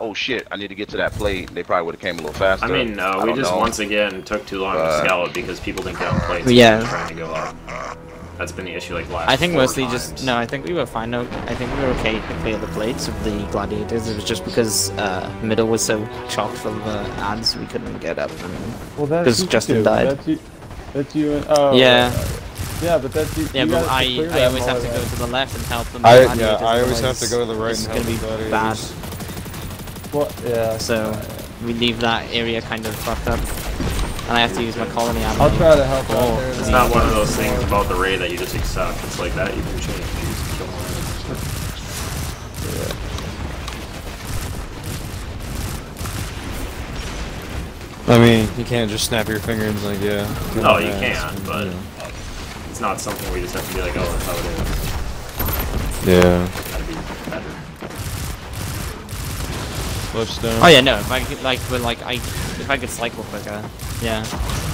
oh shit, I need to get to that plate, they probably would have came a little faster. I mean, uh, I we just know. once again took too long But- to scout because people didn't get on plates. Yeah. Trying to go up. That's been the issue like last. I think four mostly times. just no. I think we were fine. No, I think we were okay to clear the plates of the gladiators. It was just because uh, middle was so chocked full of uh, ads, we couldn't get up. And... Well, that's Because Justin too. died. That's you. That's you and oh. Yeah. right. Yeah, but that's you. Yeah, you but I, I always have to more go to the left and help them. I yeah, I always have to go to the right and It's and gonna be the bad. Gladiators. Well, yeah. So we leave that area kind of fucked up, and I have to use my colony ammo. I'll try to help Oh, out there. it's It's not one of those things about the raid that you just accept. It's like that you can change. You can kill more. I mean, you can't just snap your fingers and like, yeah. No, you ass, can, but you know. it's not something where you just have to be like, oh, that's how it is. Yeah. Left stone. Oh yeah, no. If I could, like, but like I, if I could cycle quicker, yeah,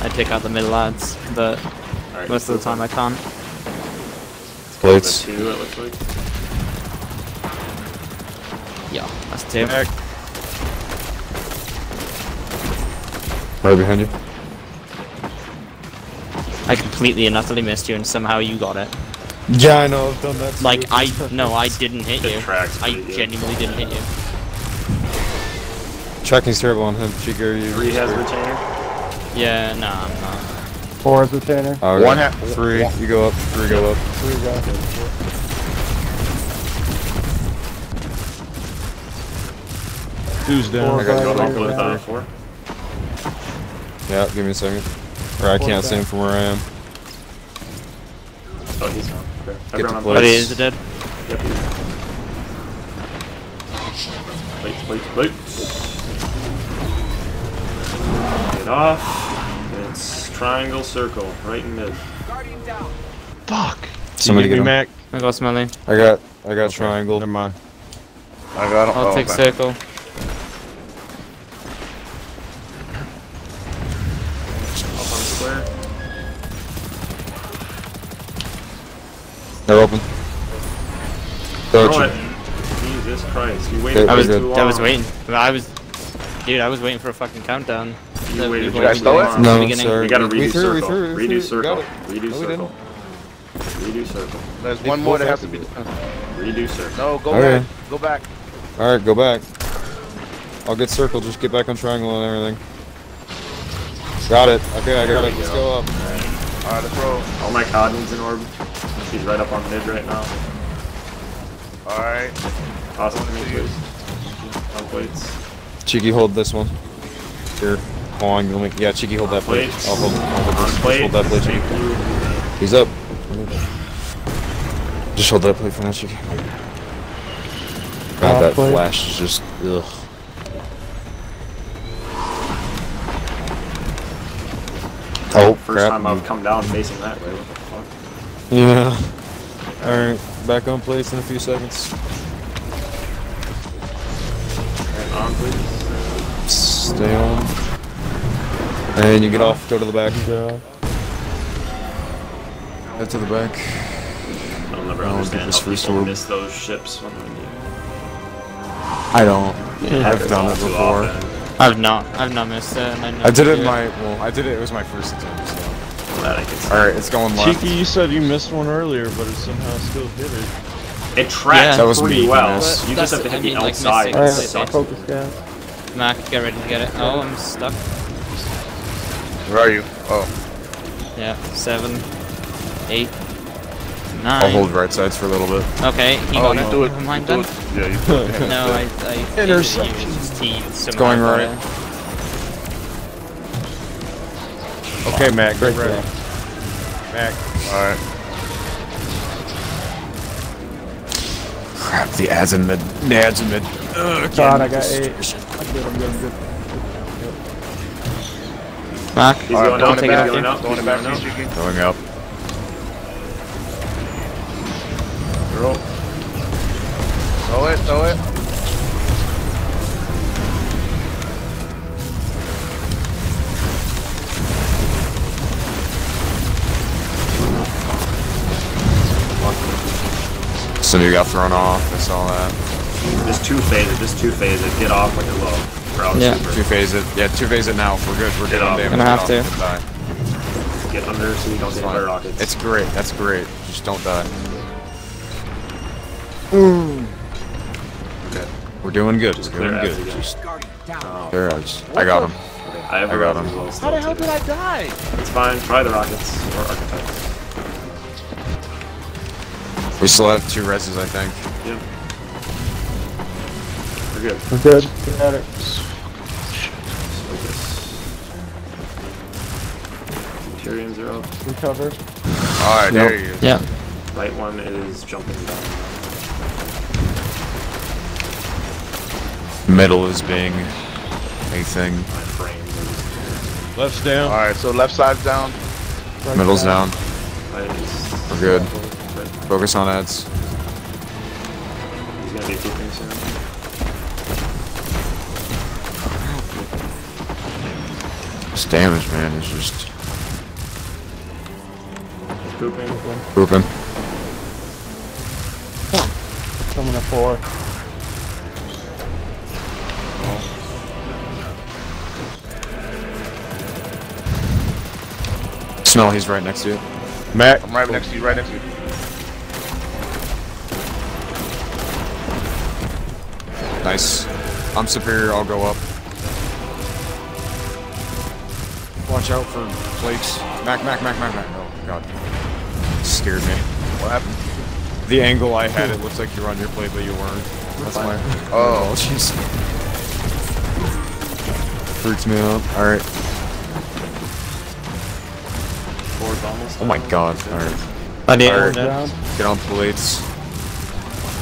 I'd pick out the middle ads. But Alright, most of the time I can't. Plates. The two, it looks like. Yeah, that's two. Back. Right behind you. I completely and utterly missed you, and somehow you got it. Yeah, I know. I've done that. too. Like I, no, I didn't hit you. I genuinely didn't hit you. Tracking's terrible on him. Chico, are you? Three has retainer. Yeah, no, I'm not. Four is retainer. Oh, One okay. ha- Three. one- You go up. Three go up. Three guys. Two's Four down. guys Go over up with there. uh, four. Yeah, give me a second. Or I can't see him from where I am. Oh, he's gone. Okay. Get Everyone to on plate. But plates. it is dead. Yep. Plates, plates, plates. Get off. It's triangle, circle, right in mid. Fuck. Somebody get him. Mac. I got Smelly. I got. I got triangle. Never mind. I got him. I'll oh, take okay. circle. Up on square. They're open. Throw Throw it. it. Jesus Christ, you Okay, waited I was, good. too long. I was waiting. I was, dude, I was waiting for a fucking countdown. You waited people too guys throw it? No, beginning. sorry. We gotta We redo threw it, we circle. threw we threw Redo circle. Redo No, circle. Redo circle. There's one more that has to be. Redo circle. No, go Okay. back. Go back. All right, go back. I'll get circle. Just get back on triangle and everything. Got it. Okay, I got it. we Let's go. go up. Alright, let's roll. Oh my Codman's in orb. She's right up on mid right now. Alright. Toss it to me, please. On plates. Cheeky, hold this one. Here. Hold on, let me. Yeah, Cheeky, hold that plate. I'll hold. I'll hold this. Just plate. hold that plate, Cheeky. He's up. Just hold that plate for now, Cheeky. God, that plate. flash is just ugh. Oh First crap! time I've come down facing that way. What the fuck? Yeah. All right, back on place in a few seconds. Alright, on please. Stay on. And you get off. Go to the back. Yeah. Head to the back. I'll never I'll understand get this how people restored. miss those ships when they need. I don't. Yeah, I've done it before. often. I've not, I've not missed it. And I, I did it do in my. Well, I did it. It was my first attempt. So. I can see. All right, it's going left. Cheeky, you said you missed one earlier, but it somehow still hit it. It tracks Yeah. That was pretty well. Dennis. You just have to hit I mean, the like, outside. missing and Alright, Alright, focus guys. Mac, get ready to get it. Oh, I'm stuck. Where are you? Oh. Yeah, seven, eight, I'll hold right sides for a little bit. Okay, he oh, got you it. do it. Never You mind do then. it. Yeah, you do it. No, I, I Interception. It's going right. Okay, Mac, get Right ready. Mac. Alright. Crap, the ads in. The ads in mid. God, I got eight. I'm good, I'm good, I'm good. Mark, He's Alright, going throwing up. it He's back. going up. Throwing He's back going to up. Going up. Throw. Throw it, throw it. Somebody got thrown off. I saw that. Just two phase it. Just two phase it. Get off when you're low. Crowd Yeah. super. Two phase it. Yeah, two phase it now. We're good. We're good Get on off. damage. Gonna have to. Die. Get under so you don't It's get fine. rockets. It's great. That's great. Just don't die. Okay. We're doing good. Just We're doing good. again. Just oh. there. I, I got him. I have I got him. How the hell did I die? It's fine. Try the rockets or archetypes. We still have two reses, I think. Yep. We're good. We're good. Get at it. Focus. Tyrians are up. Recover. Alright, there he is. Yeah. Right one is jumping down. Middle is being a thing. My frame is Left's down. Alright, so left side's down. Right Middle's down. right is- We're good. Focus on ads. He's gonna be pooping soon. This damage, man, is just Pooping. pooping. Coming to four. Smell, he's right next to you. Mac. I'm right next to you, right next to you. Nice. I'm superior, I'll go up. Watch out for plates. Mac, Mac, Mac, Mac, Mac. Oh, God. Scared me. What happened? The angle I had, it looks like you're on your plate, but you weren't. That's my Oh. jeez. Freaks me out. Alright. Oh my god. Alright. I did. Alright. Get on plates.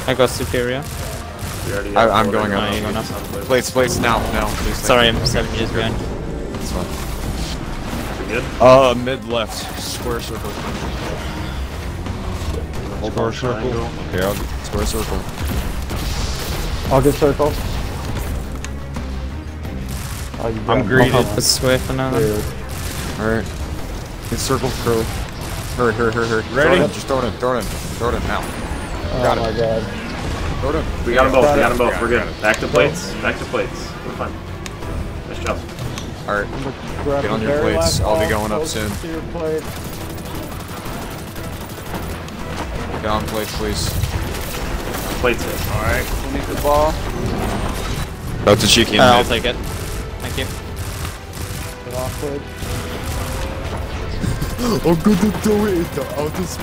I got superior. We I, I'm going on. up. you Going can up. just unplay. Plates, plates now, now. Please. Sorry. I'm seven years behind. It's fine. We good? Uh, mid left. Square circle. Square circle. Triangle. Okay, I'll get Square circle. I'll get circle. Oh, you I'm it. I'll greedy. help this way for now. Alright. Get circle curly. Hurry, hurry, hurry, hurry. Ready? Throw Just throw it in. Throw it in. Throw it in now. Oh Got it. my god. Throw it in. We got them both. We got them both. Got We're good. it. Back to plates. Back to plates. We're fine. Nice job. Alright. Get on your plates. I'll be going up soon. to your plate. Get on plates, please. Plates it. Alright, we need the ball? About to cheeky in Uh, I'll take it. Thank you. Get off plate. I'm gonna do it. I'll just.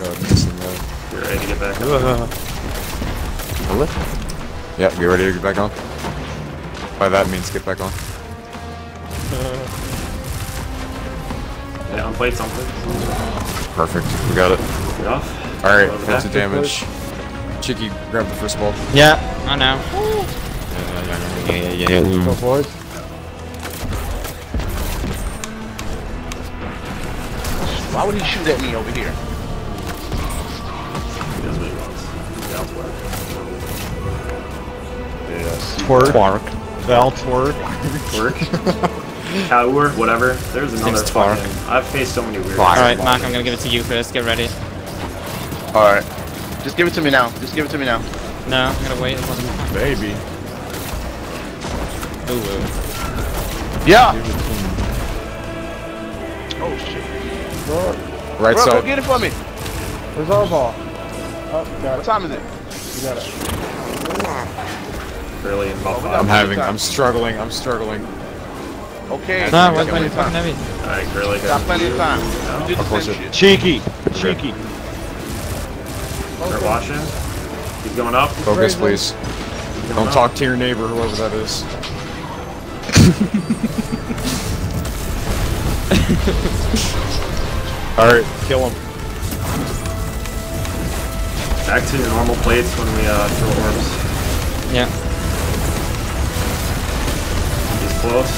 God, missing that. You're ready to get back up. Yeah, get ready to get back on. By that means get back on. Yeah, on plates, on plates. Perfect. We got it. Get off. Alright, Over lots back. of damage. Cheeky, grab the first ball. Yeah, I know. Yeah, yeah, yeah, yeah, yeah. Go boys. Why would he shoot at me over here? He does what he wants. Down to work. Yes. twerk. Val twerk. Tower, whatever. There's another Seems far. fucking. I've faced so many weird. Fire. Alright, Mark, I'm gonna give it to you first. Get ready. Alright. Just give it to me now. Just give it to me now. No, I'm gonna wait. It wasn't- Baby. Ooh, ooh. Yeah! Give it to me. Oh shit. Look, Right Bro, go get it for me. where's our ball? Oh, got What time is it? You got it. Really in buff we I'm got- having. I'm struggling. I'm struggling. Okay. No, we what's my plenty fucking time. heavy? Alright, really Got plenty of time. We did Of course same it- shit. Cheeky. Cheeky. Start watching. He's going up. Focus, please. Don't up. talk to your neighbor, whoever that is. Alright, kill him. Back to your normal plates when we uh, throw orbs. Yeah. He's close.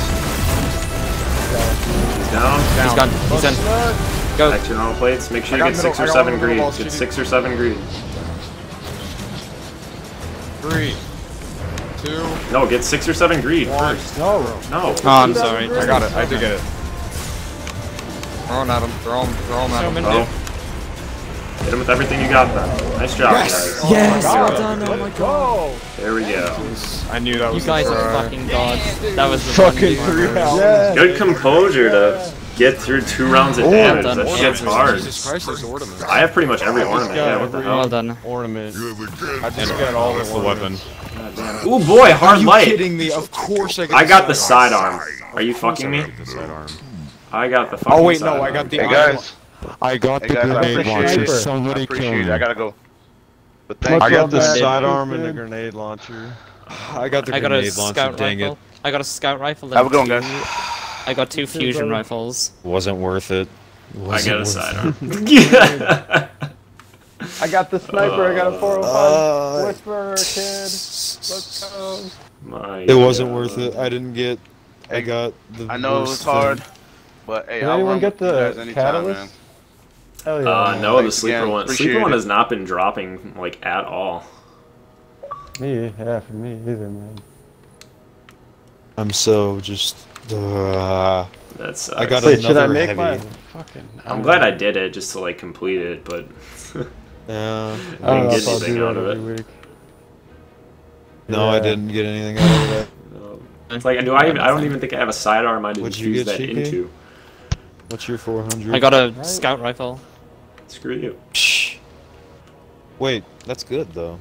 He's down. He's gone. He's in. Go. Back to your normal plates. Make sure you got get middle- six I or got seven middle greed. balls, Get shitty. six or seven greed. Three. Two. No, get six or seven greed One. first. No. No. Oh, I'm sorry. I got it. I did get it. Throw him at him. Throw him. Throw him at him. him. Oh. Hit him with everything you got then. Nice job, guys. Yes, oh God. well done. Oh my god. There we go. I knew that You guys the are fucking gods. That was the Fucking three rounds. Yes. Good composure to get through two rounds of Oh, damage. done. That shit's hard. Jesus Christ, there's ornaments. I have pretty much every ornament. Yeah, what the Well done. Ornament. I just got all the the weapon. Ooh boy, hard Are you light. kidding me? Of course I got I got the sidearm. Are you fucking me? I got the oh, fucking Oh wait, no. I got the Hey guys, I got hey the guys, grenade launcher. it. Sniper. I Somebody appreciate kill it. me. I gotta go. But thank I got the Much sidearm and the grenade launcher. I got the I got a grenade launcher. scout Dang rifle. it, I got a scout rifle. Have a and good one, guys. I got two fusion rifles. wasn't worth it. I Wasn't got a sidearm. yeah. I got the sniper, I got a 405 Uh, Whisperer kid. Let's go. My It wasn't worth it. I didn't get. I got the. I know it was hard, thing. but hey, Did I'll anyone run get with you guys the anytime, catalyst? man. Hell yeah. Uh, man. no, the sleeper again. one. Appreciate Sleeper one has not been dropping like at all. Me, yeah, for me either, man. I'm so just. Uh, That's. I got Wait, should I make heavy. My fucking, I'm, glad I did it just to like complete it, but Yeah. I don't know get anything out of it. week. No, I didn't get anything out of it. it's like do I? Even, I don't even think I have a sidearm. I'd What'd you infuse get, that Chicky? into. What's your 400? I got a Right. scout rifle. Screw you. Shh. Wait, that's good though.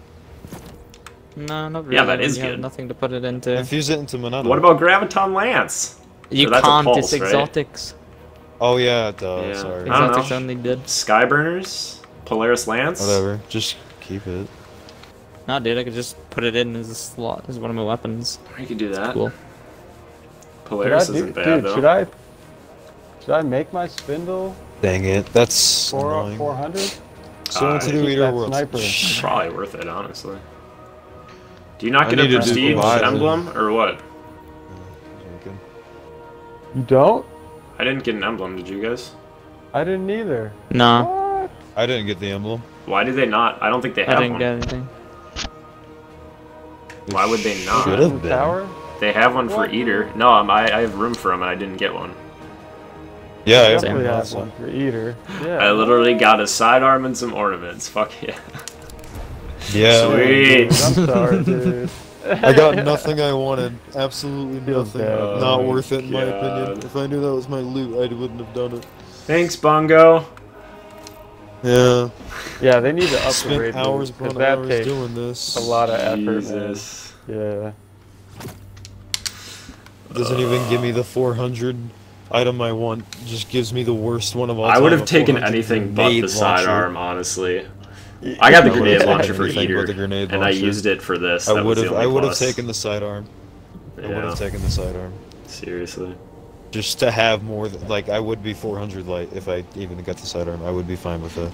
No, not really. Yeah, that when is you good. Nothing to put it into. Infuse it into Monado. What about graviton lance? You So can't. pulse, it's right? exotics. Oh yeah, it does. Yeah. Sorry. I don't Exotics know. only did. Skyburners, Polaris lance. Whatever. Just keep it. Nah, dude, I could just put it in as a slot as one of my weapons. You can do that. Cool. Polaris do, isn't bad dude, though. should I? Should I make my spindle Dang it. That's four annoying. four hundred? So Uh, to do Eater that Worlds. sniper. Probably worth it, honestly. Do you not get a need to do prestige Leviathan. emblem or what? You don't? I didn't get an emblem. Did you guys? I didn't either. Nah, What? I didn't get the emblem. Why did they not? I don't think they I have didn't one. get anything. Why would they not? Should have been. They have one for What? Eater. No, I'm, I, I have room for them and I didn't get one. Yeah, I Definitely have have one. one for eater. Yeah. I literally got a sidearm and some ornaments. Fuck yeah. Yeah. Sweet. I'm sorry, dude. I got nothing I wanted. Absolutely nothing. bad. Not Oh worth it in my opinion. If I knew that was my loot, I wouldn't have done it. Thanks, Bongo. Yeah. Yeah, they need to Spent upgrade hours because upon that hours takes doing this. a lot of effort. man. Jesus. Yeah. Doesn't even give me the 400 item I want. Just gives me the worst one of all I time. would have taken anything but the sidearm, honestly. I got the I grenade launcher for anything Eater, but the grenade and I used it for this. I would have. I would have taken the sidearm. I would have taken the sidearm. seriously. Just to have more. Th- like I would be 400 light if I even got the sidearm. I would be fine with that.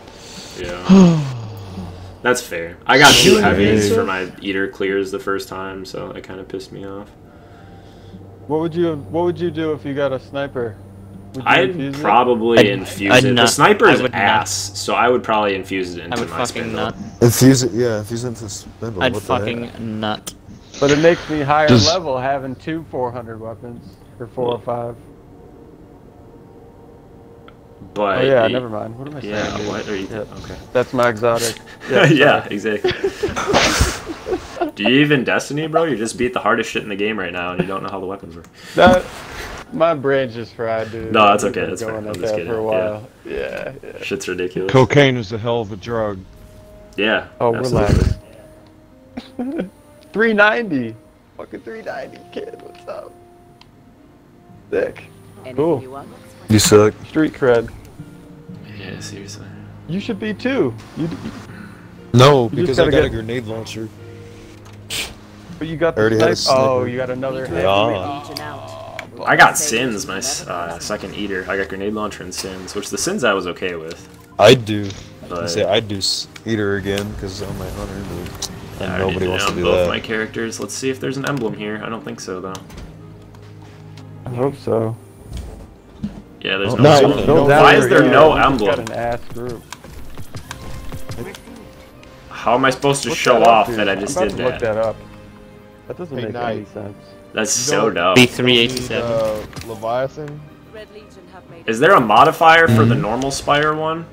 Yeah. That's fair. I got two Shit. heavies for my Eater clears the first time, so that kind of pissed me off. What would you What would you do if you got a sniper? I'd infuse it? probably I'd- infuse I'd it. The not- sniper I is would not. ass, so I would probably infuse it into I would my fucking spindle. nut. Infuse it. Yeah, infuse it into spindle. I'd what fucking nut. But it makes me higher Does- level having two 400 weapons or four or five. But Oh yeah, y- never mind. What am I saying? Yeah, dude? what are you? Yeah, Okay. That's my exotic. Yeah, sorry. exactly. Do you even Destiny, bro? You just beat the hardest shit in the game right now, and you don't know how the weapons work. That my brain's just fried, dude. No, that's I've okay, that's fine. I'm just kidding, for a while. Yeah, yeah. Shit's ridiculous. Cocaine is a hell of a drug. Yeah. Oh, absolutely. relax. 390. Fucking 390, kid. What's up? Sick. Cool. Anyone? You suck. Street cred. Yeah, seriously. You should be too. You, No, You because I gotta got get- a grenade launcher. But you got the Already snipe- Oh, you got another heavy. Yeah. Legion out. I got Sins, my uh, second Eater. I got Grenade Launcher and Sins, which the Sins I was okay with. I'd do. I But say I'd do s- eater again because I'm my hunter, but I and already nobody did wants it to on do both that. my characters. Let's see if there's an emblem here. I don't think so, though. I hope so. Yeah, there's Oh, no, no, emblem. no, Why is there Yeah, no we just emblem? Got an ass group. How am I supposed to Look show that up, off dude. that I I'm just about did to Look that? that up. That doesn't Hey, make Knight. any sense. That's You so don't- dumb. B387. Uh, Leviathan. Red Legion have made Is there a modifier for Mm-hmm. the normal Spire one?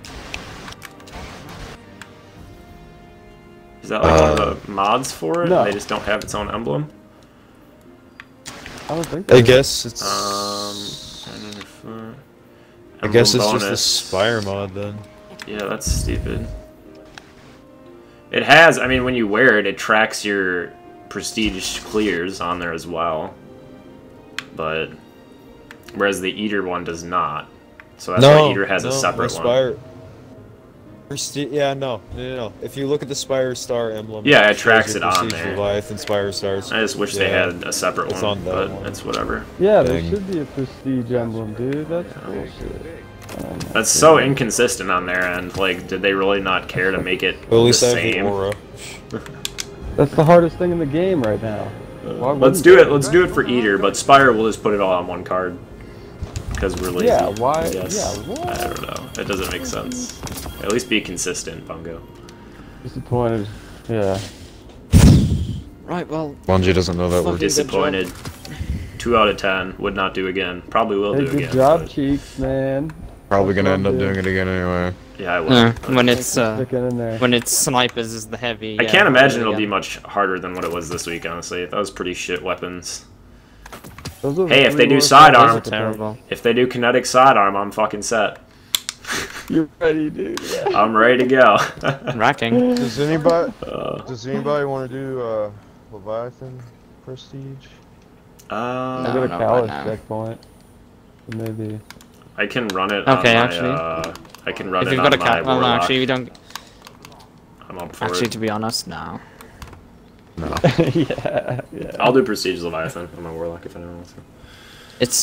Is that like one Uh, of the mods for it? no. They just don't have its own emblem. I don't think. I guess it's. Um, I guess it's emblem just the. Spire mod then. Yeah, that's stupid. It has, I mean, when you wear it, it tracks your prestige clears on there as well. But, whereas the Eater one does not. So that's no, why Eater has no, a separate no one. Spire. Presti- yeah, no, no, no, no. If you look at the Spire Star emblem, Yeah, it shows tracks your it on Prestige there. Leviathan Spire Stars. I just wish they had a separate It's one, on that but one. it's whatever. Yeah, there should be a prestige emblem, dude. That's bullshit. Oh my That's so inconsistent on their end. Like, did they really not care to make it Well, at least the I have the same? aura. That's the hardest thing in the game right now. Uh, why Let's do it. Let's do it for Eater, but Spire will just put it all on one card because we're lazy. Yeah, why- I guess. yeah, what? I don't know. That doesn't make sense. At least be consistent, Bungo. Disappointed. Yeah. Right, well, Bungie doesn't know that Fuck word. Disappointed. Two out of ten. Would not do again. Probably will Hey, do good again. job, but- cheeks, man. Probably gonna end up doing it again anyway. Yeah, I will. but- when it's uh, Stick it in there. when it's snipers is the heavy. I yeah, can't imagine it'll yeah. be much harder than what it was this week. Honestly, that was pretty shit weapons. Those are Hey, if they do worst sidearm- Those are weapons I think. terrible. If they do kinetic sidearm, I'm fucking set. You're ready, dude. Yeah. I'm ready to go. Racking. Does anybody uh, does anybody want to do uh, Leviathan Prestige? uh, I got a not callus checkpoint. Maybe. I can run it. Okay, on my, actually. Uh, I can run If it If you've on got a cat, well, no, actually, we don't. I'm up for Actually, it. to be honest, no. yeah, yeah. I'll do Prestige Leviathan on my warlock if anyone wants to. It's